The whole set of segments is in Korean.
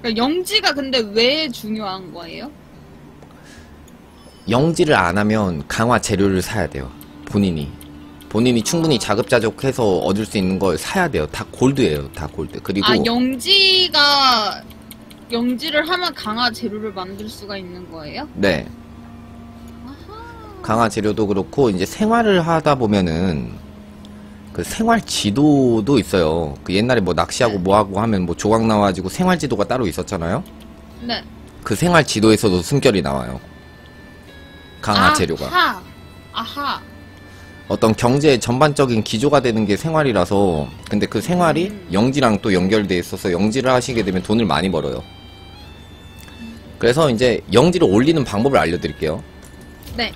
그러니까 영지가 근데 왜 중요한 거예요? 영지를 안 하면 강화 재료를 사야 돼요. 본인이. 본인이 충분히 자급자족해서 얻을 수 있는 걸 사야 돼요. 다 골드예요. 다 골드. 그리고 아 영지가 영지를 하면 강화 재료를 만들 수가 있는 거예요? 네. 아하. 강화 재료도 그렇고 이제 생활을 하다 보면은 그 생활 지도도 있어요. 그 옛날에 뭐 낚시하고 네. 뭐 하고 하면 뭐 조각 나와가지고 생활 지도가 따로 있었잖아요. 네. 그 생활 지도에서도 숨결이 나와요. 강화 재료가 아하. 아하. 어떤 경제 전반적인 기조가 되는 게 생활이라서 근데 그 생활이 음. 영지랑 또 연결돼 있어서 영지를 하시게 되면 돈을 많이 벌어요. 그래서 이제 영지를 올리는 방법을 알려드릴게요. 네.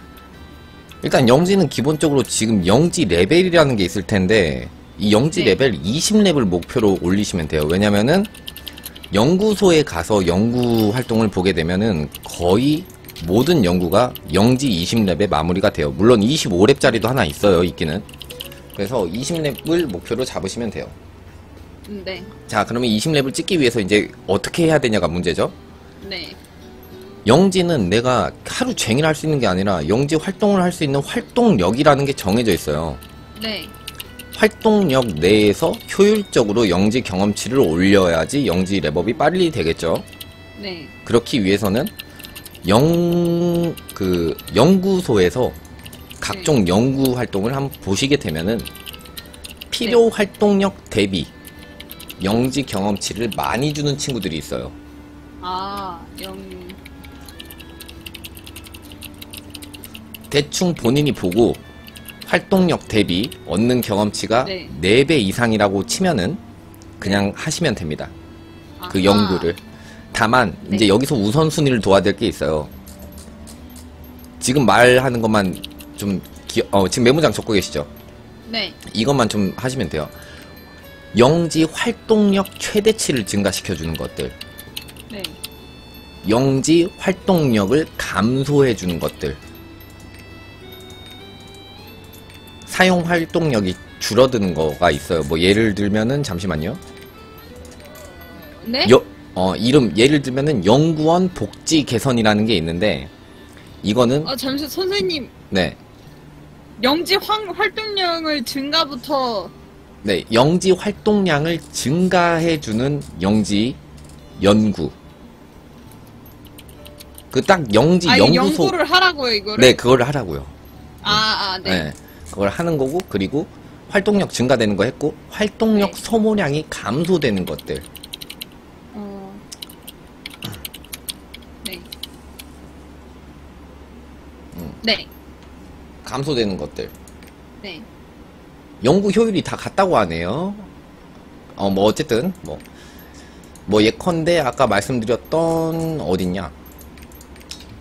일단 영지는 기본적으로 지금 영지 레벨이라는 게 있을 텐데 이 영지 네. 레벨 20렙을 목표로 올리시면 돼요. 왜냐면은 연구소에 가서 연구 활동을 보게 되면은 거의 모든 연구가 영지 20렙에 마무리가 돼요. 물론 25렙짜리도 하나 있어요, 있기는. 그래서 20렙을 목표로 잡으시면 돼요. 음, 네. 자, 그러면 20렙을 찍기 위해서 이제 어떻게 해야 되냐가 문제죠. 네. 영지는 내가 하루 종일 할 수 있는 게 아니라 영지 활동을 할 수 있는 활동력이라는 게 정해져 있어요. 네. 활동력 내에서 효율적으로 영지 경험치를 올려야지 영지 랩업이 빨리 되겠죠. 네. 그렇기 위해서는 영, 그, 연구소에서 각종 연구 활동을 한번 보시게 되면은 필요 활동력 대비 영지 경험치를 많이 주는 친구들이 있어요. 아, 영. 대충 본인이 보고 활동력 대비 얻는 경험치가 네. 4배 이상이라고 치면은 그냥 하시면 됩니다. 그 아하. 연구를. 다만 네. 이제 여기서 우선순위를 둬야 될 게 있어요. 지금 말하는 것만 좀 기, 어, 지금 메모장 적고 계시죠? 네. 이것만 좀 하시면 돼요. 영지 활동력 최대치를 증가시켜 주는 것들. 네. 영지 활동력을 감소해 주는 것들. 사용 활동력이 줄어드는 거가 있어요. 뭐 예를 들면은 잠시만요. 네? 여, 어, 이름 예를 들면은 연구원 복지 개선이라는 게 있는데 이거는 아, 잠시 선생님. 네. 영지 황, 활동량을 증가부터 네, 영지 활동량을 증가해 주는 영지 연구. 그 딱 영지 아, 연구소 연구를 하라고요, 이거를? 네, 그걸 하라고요. 아, 아, 네. 네. 그걸 하는 거고 그리고 활동력 증가되는 거 했고 활동력 네. 소모량이 감소되는 것들. 어. 네. 음. 네. 감소되는 것들. 네. 연구 효율이 다 같다고 하네요. 어, 뭐, 어쨌든, 뭐, 뭐, 예컨대, 아까 말씀드렸던, 어딨냐.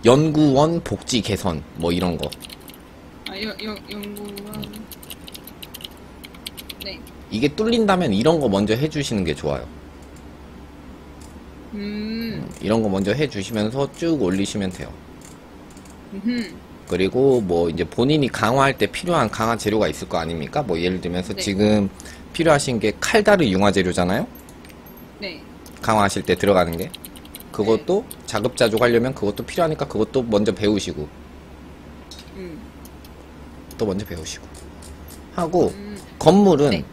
연구원 복지 개선, 뭐, 이런 거. 아, 여, 여, 연구가. 네. 이게 뚫린다면 이런 거 먼저 해주시는 게 좋아요. 음. 이런 거 먼저 해주시면서 쭉 올리시면 돼요. 음. 그리고 뭐, 이제 본인이 강화할 때 필요한 강화 재료가 있을 거 아닙니까? 뭐, 예를 들면서 네. 지금 필요하신 게 칼다르 융화 재료잖아요? 네. 강화하실 때 들어가는 게 그것도 자급자족 하려면 그것도 필요하니까 그것도 먼저 배우시고 음. 또 먼저 배우시고 하고 음. 건물은 네.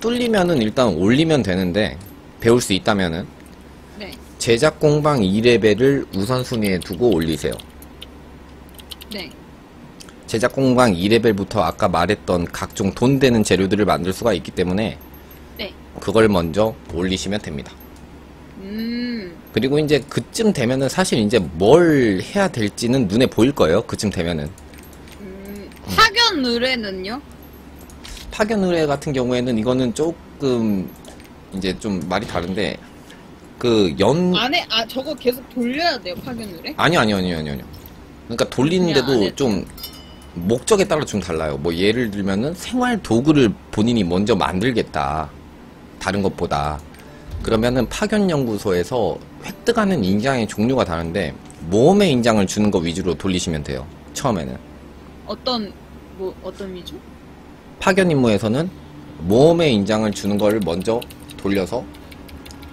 뚫리면은 일단 올리면 되는데 배울 수 있다면은 네. 제작 공방 2레벨을 우선순위에 두고 올리세요. 네. 제작 공방 2레벨부터 아까 말했던 각종 돈 되는 재료들을 만들 수가 있기 때문에 네. 그걸 먼저 올리시면 됩니다. 음. 그리고 이제 그쯤 되면은 사실 이제 뭘 해야 될지는 눈에 보일 거예요. 그쯤 되면은. 음. 파견 의뢰는요? 파견 의뢰 같은 경우에는 이거는 조금 이제 좀 말이 다른데 그 연 안에, 아, 저거 계속 돌려야 돼요, 파견 의뢰? 아니요 아니요 아니요 아니요 아니요. 그러니까 돌리는데도 좀 목적에 따라 좀 달라요. 뭐 예를 들면은 생활 도구를 본인이 먼저 만들겠다. 다른 것보다. 그러면은 파견 연구소에서 획득하는 인장의 종류가 다른데 모험의 인장을 주는 거 위주로 돌리시면 돼요. 처음에는. 어떤, 뭐, 어떤 위주? 파견 임무에서는 모험의 인장을 주는 걸 먼저 돌려서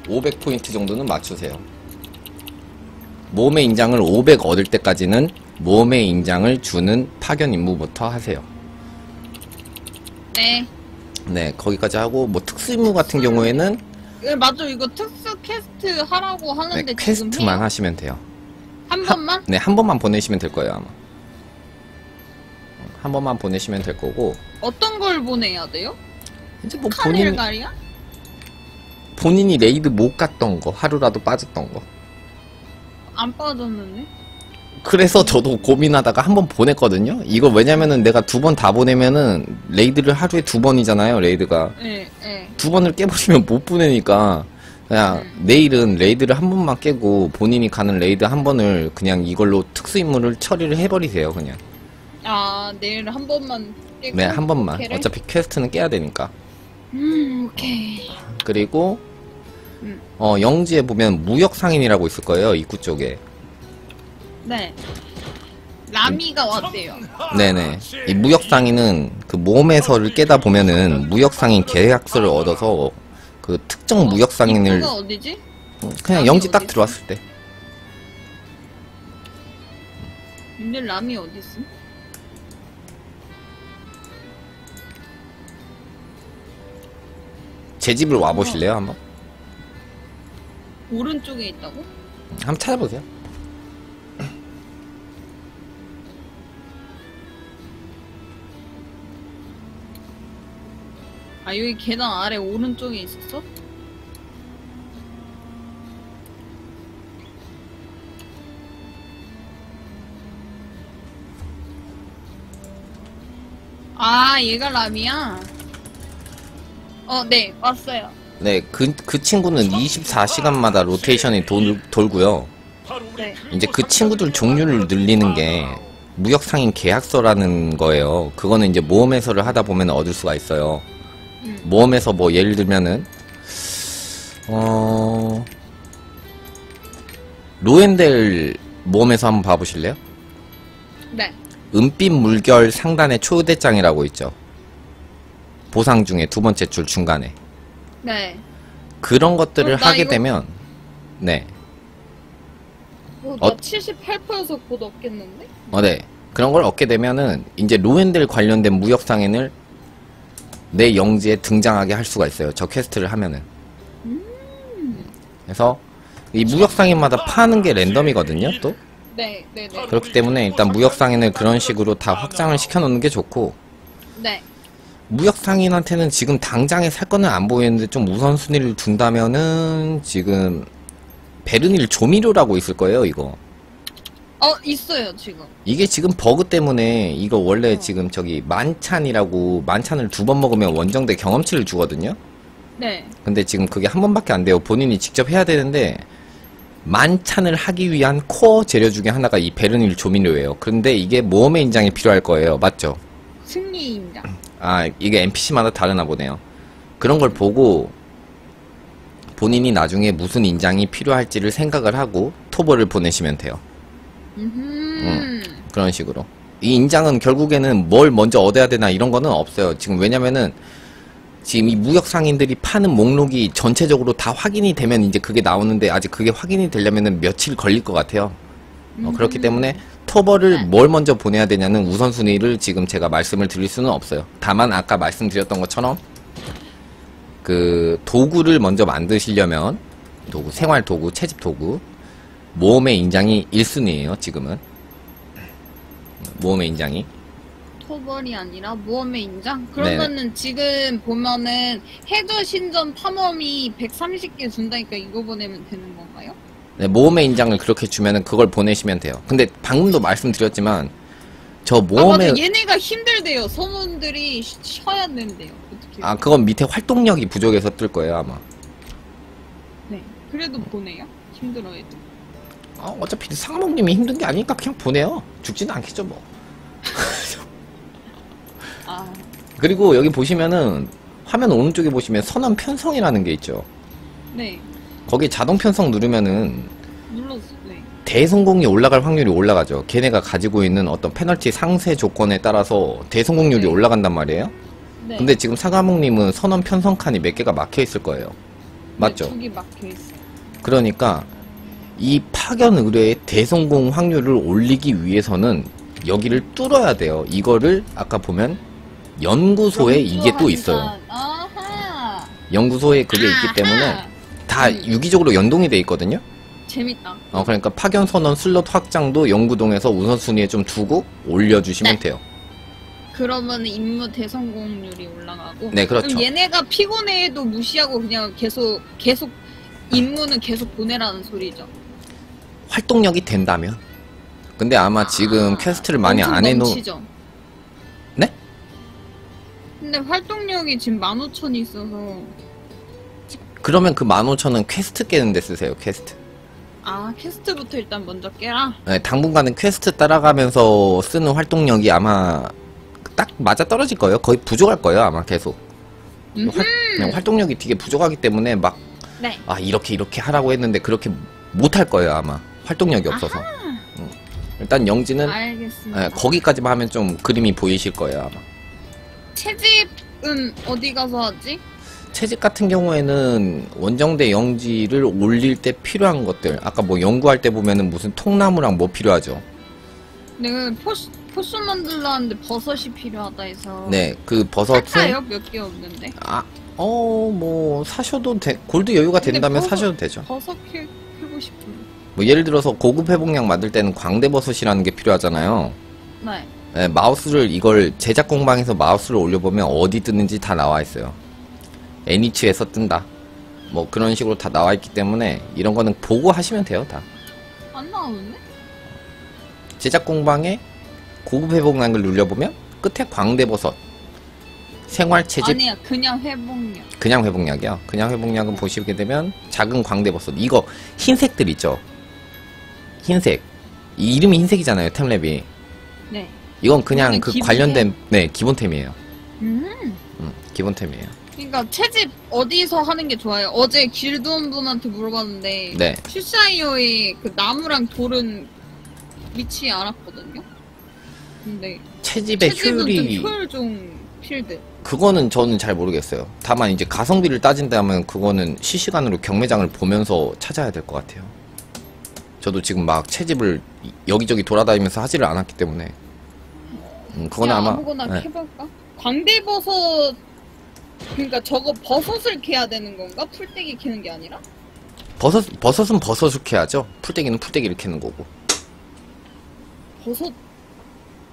500포인트 정도는 맞추세요. 모험의 인장을 500 얻을 때까지는 모험의 인장을 주는 파견 임무부터 하세요. 네. 네, 거기까지 하고 뭐 특수 임무 같은 경우에는 예, 맞아. 이거 특수 퀘스트 하라고 네, 하는데 퀘스트만 지금 해요? 하시면 돼요. 한 번만? 네, 한 번만 보내시면 될 거예요, 아마. 한 번만 보내시면 될 거고 어떤 걸 보내야 돼요? 이제 뭐 본인 카넬가리야? 본인이 레이드 못 갔던 거, 하루라도 빠졌던 거. 안 빠졌는데? 그래서 저도 고민하다가 한 번 보냈거든요. 이거 왜냐면은 내가 두 번 다 보내면은 레이드를 하루에 두 번이잖아요. 레이드가 예, 예. 두 번을 깨버리면 못 보내니까 그냥 내일은 레이드를 한 번만 깨고 본인이 가는 레이드 한 번을 그냥 이걸로 특수 임무를 처리를 해버리세요. 그냥 아, 내일 한 번만 깨고 네 한 번만. 오케이를? 어차피 퀘스트는 깨야 되니까. 음, 오케이. 그리고 음. 어 영지에 보면 무역 상인이라고 있을 거예요. 입구 쪽에. 네. 라미가 왔대요. 네네. 이 무역 상인은 그 모험의 서를 깨다 보면은 무역 상인 계약서를 얻어서 그 특정 무역 상인을 입구가 어디지? 그냥 라미 영지 딱 어디 들어왔을 때 근데 라미 어디 있음? 제 집을 와 보실래요 한번? 오른쪽에 있다고? 한번 찾아보세요. 아, 여기 계단 아래 오른쪽에 있었어? 아, 얘가 라미야? 어, 네, 왔어요. 네, 그, 그 친구는 24시간마다 로테이션이 돌, 돌고요. 네. 이제 그 친구들 종류를 늘리는 게 무역상인 계약서라는 거예요. 그거는 이제 모험에서를 하다 보면 얻을 수가 있어요. 음. 모험에서 뭐 예를 들면은 어 로엔델 모험에서 한번 봐보실래요? 네. 은빛 물결 상단에 초대장이라고 있죠. 보상 중에 두 번째 줄 중간에 네. 그런 것들을 어, 나 하게 이거- 되면 네, 어, 어- 나 78%여서 곧 얻겠는데? 어, 네 그런 걸 얻게 되면은 이제 로헨델 관련된 무역 상인을 내 영지에 등장하게 할 수가 있어요. 저 퀘스트를 하면은. 그래서 이 무역 상인마다 파는 게 랜덤이거든요. 또 네, 네, 네. 그렇기 때문에 일단 무역 상인을 그런 식으로 다 확장을 시켜 놓는 게 좋고 네. 무역 상인한테는 지금 당장에 살 거는 안 보이는데 좀 우선순위를 둔다면은 지금 베르닐 조미료라고 있을 거예요. 이거. 어, 있어요, 지금. 이게 지금 버그 때문에 이거 원래 지금 저기 만찬이라고 만찬을 두 번 먹으면 원정대 경험치를 주거든요. 네. 근데 지금 그게 한 번밖에 안 돼요. 본인이 직접 해야 되는데 만찬을 하기 위한 코어 재료 중에 하나가 이 베르닐 조미료예요. 그런데 이게 모험의 인장이 필요할 거예요. 맞죠? 승리입니다. 아, 이게 NPC마다 다르나 보네요. 그런 걸 보고 본인이 나중에 무슨 인장이 필요할지를 생각을 하고 토벌을 보내시면 돼요. 음. 그런 식으로. 이 인장은 결국에는 뭘 먼저 얻어야 되나 이런 거는 없어요. 지금 왜냐면은 지금 이 무역 상인들이 파는 목록이 전체적으로 다 확인이 되면 이제 그게 나오는데 아직 그게 확인이 되려면은 며칠 걸릴 것 같아요. 어, 그렇기 때문에 토벌을 네. 뭘 먼저 보내야 되냐는 우선순위를 지금 제가 말씀을 드릴 수는 없어요. 다만 아까 말씀드렸던 것처럼 그 도구를 먼저 만드시려면 도구, 생활 도구, 채집 도구, 모험의 인장이 1순위예요, 지금은. 모험의 인장이. 토벌이 아니라 모험의 인장? 네. 그러면은 지금 보면은 해저 신전 탐험이 130개 준다니까 이거 보내면 되는 건가요? 네, 모험의 인장을 그렇게 주면은 그걸 보내시면 돼요. 근데 방금도 말씀드렸지만 저아 맞아 모험의 얘네가 힘들대요 소문들이 쉬- 쉬어야 된대요 어떻게 아 그건 밑에 활동력이 부족해서 뜰 거예요 아마. 네 그래도 보내요? 힘들어 해도 아, 어차피 상목님이 힘든 게 아니니까 그냥 보내요. 죽지는 않겠죠 뭐. 아 그리고 여기 보시면은 화면 오른쪽에 보시면 선언 편성이라는 게 있죠. 네 거기에 자동 편성 누르면은 눌렀어 네 대성공이 올라갈 확률이 올라가죠. 걔네가 가지고 있는 어떤 페널티 상세 조건에 따라서 대성공률이 네. 올라간단 말이에요. 네. 근데 지금 사과목님은 선언 편성 칸이 몇 개가 막혀 있을 거예요. 맞죠? 촉이 막혀 있어. 그러니까 이 파견 의뢰의 대성공 확률을 올리기 위해서는 여기를 뚫어야 돼요. 이거를 아까 보면 연구소에 이게 또 있어요. 아하. 연구소에 그게 있기 때문에. 다 음. 유기적으로 연동이 돼 있거든요. 재밌다. 어, 그러니까 파견 선언 슬롯 확장도 연구동에서 우선순위에 좀 두고 올려주시면 네. 돼요. 그러면 임무 대성공률이 올라가고. 네, 그렇죠. 그럼 얘네가 피곤해도 무시하고 그냥 계속 계속 임무는 계속 보내라는 소리죠. 활동력이 된다면. 근데 아마 지금 아, 퀘스트를 많이 안 해놓, 넘치죠? 네? 근데 활동력이 지금 15,000이 있어서 그러면 그 15,000은 퀘스트 깨는 데 쓰세요, 퀘스트. 아 퀘스트부터 일단 먼저 깨라. 네, 당분간은 퀘스트 따라가면서 쓰는 활동력이 아마 딱 맞아 떨어질 거예요. 거의 부족할 거예요, 아마 계속. 활, 그냥 활동력이 되게 부족하기 때문에 막, 네. 아, 이렇게, 이렇게 하라고 했는데 그렇게 못할 거예요, 아마. 활동력이 없어서. 음. 일단 영지는, 알겠습니다. 예, 거기까지만 하면 좀 그림이 보이실 거예요, 아마. 채집은 어디 가서 하지? 채집 같은 경우에는 원정대 영지를 올릴 때 필요한 것들. 아까 뭐 연구할 때 보면은 무슨 통나무랑 뭐 필요하죠. 내가 포스, 포스 만들려 하는데 버섯이 필요하다 해서 네, 그 버섯을. 살까요? 몇 개 없는데 아, 어, 뭐, 사셔도 돼. 골드 여유가 된다면 버섯- 사셔도 되죠. 버섯 캐, 캐고 싶은데 뭐, 예를 들어서 고급 회복약 만들 때는 광대버섯이라는 게 필요하잖아요. 네 예, 마우스를, 이걸 제작 공방에서 마우스를 올려보면 어디 뜨는지 다 나와 있어요. 애니츠에서 뜬다. 뭐, 그런 식으로 다 나와 있기 때문에 이런 거는 보고 하시면 돼요, 다. 안 나오는데? 제작 공방에 고급 회복약을 눌려보면 끝에 광대버섯. 생활 채집 아니야 그냥 회복력 그냥 회복약이요. 그냥 회복약은 보시게 되면 작은 광대버섯. 이거 흰색들 있죠. 흰색. 이 이름이 흰색이잖아요. 템랩이. 네 이건 그냥 그 기본템? 관련된 네 기본템이에요. 음. 음, 기본템이에요. 그러니까 채집 어디서 하는 게 좋아요? 어제 길드원 분한테 물어봤는데 네. 슈사이어의 그 나무랑 돌은 위치 알았거든요. 근데 채집의 채집은 효율이 좀 효율종 필드. 그거는 저는 잘 모르겠어요. 다만 이제 가성비를 따진다면 그거는 실시간으로 경매장을 보면서 찾아야 될 것 같아요. 저도 지금 막 채집을 여기저기 돌아다니면서 하지를 않았기 때문에 음, 그거는 야, 아마 아무거나 네. 캐볼까? 광대버섯 그러니까 저거 버섯을 캐야 되는 건가? 풀떼기 캐는 게 아니라? 버섯 버섯은 버섯을 캐야죠. 풀떼기는 풀떼기를 캐는 거고. 버섯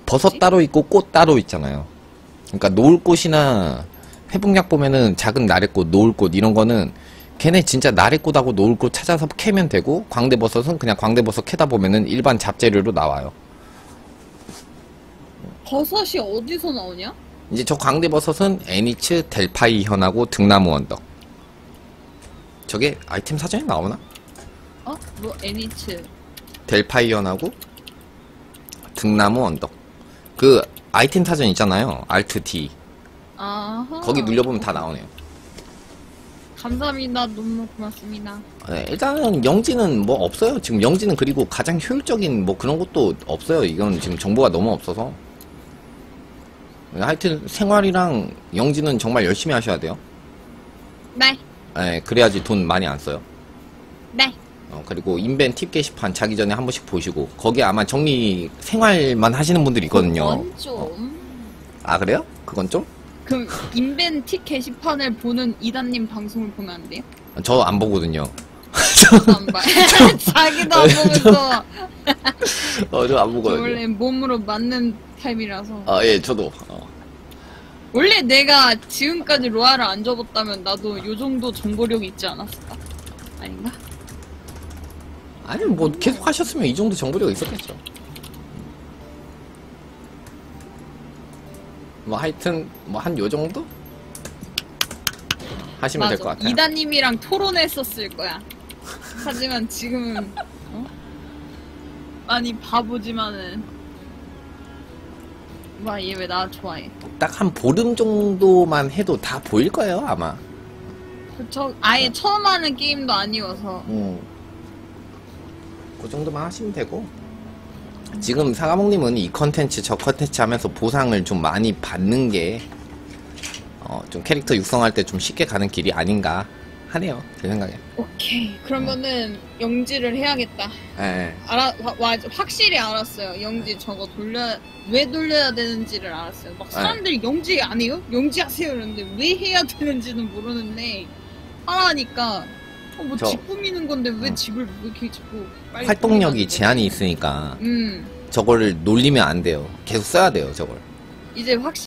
버섯 뭐지? 따로 있고 꽃 따로 있잖아요. 그러니까 노을 꽃이나 회복약 보면은 작은 나래꽃, 노을꽃 이런 거는 걔네 진짜 나래꽃하고 노을꽃 찾아서 캐면 되고 광대버섯은 그냥 광대버섯 캐다 보면은 일반 잡재료로 나와요. 버섯이 어디서 나오냐? 이제 저 광대버섯은 애니츠 델파이 현하고 등나무 언덕. 저게 아이템 사전에 나오나? 어? 뭐 애니츠 델파이 현하고 등나무 언덕. 그 아이템 사전 있잖아요. 알트 D. 아하 거기 눌려보면 다 나오네요. 감사합니다 너무 고맙습니다 네, 일단은 영지는 뭐 없어요. 지금 영지는 그리고 가장 효율적인 뭐 그런 것도 없어요. 이건 지금 정보가 너무 없어서. 하여튼 생활이랑 영지는 정말 열심히 하셔야 돼요. 네 네, 그래야지 돈 많이 안 써요. 네. 어, 그리고 인벤 팁 게시판 자기 전에 한 번씩 보시고 거기에 아마 정리 생활만 하시는 분들이 있거든요. 그건 좀아 그래요? 그건 좀? 그럼 인벤틱 게시판을 보는 이단님 방송을 보면 안 돼요? 저 안 보거든요. 저도 안 봐요. 자기도 안 보면서 어, 저안저 보거든요. 원래 몸으로 맞는 타입이라서 아, 예, 저도. 어. 원래 내가 지금까지 로아를 안 접었다면 나도 요 정도 정보력이 있지 않았을까? 아닌가? 아니, 뭐, 계속 하셨으면 이 정도 정보력이 있었겠죠. 뭐, 하여튼, 뭐, 한 요 정도? 하시면 될 것 같아요. 이다님이랑 토론했었을 거야. 하지만 지금은 어? 아니 바보지만은 와얘 왜 나 좋아해? 딱 한 보름 정도만 해도 다 보일 거예요, 아마. 저 아예 처음 하는 게임도 아니어서 음. 그 정도만 하시면 되고. 지금 사과목님은 이 컨텐츠, 저 컨텐츠 하면서 보상을 좀 많이 받는 게, 어, 좀 캐릭터 육성할 때 좀 쉽게 가는 길이 아닌가. 하네요. 제 생각에. 오케이. 그러면은 영지를 해야겠다. 예. 알아, 와, 와, 확실히 알았어요. 영지 저거 돌려, 왜 돌려야 되는지를 알았어요. 막 사람들이 영지 안 해요? 영지 하세요. 이러는데 왜 해야 되는지는 모르는데, 하라니까, 어, 뭐 저- 집 꾸미는 건데 왜 어. 집을 왜 이렇게 자꾸 빨리 활동력이. 제한이 있으니까 음, 저걸 놀리면 안 돼요. 계속 써야 돼요, 저걸. 이제 확실히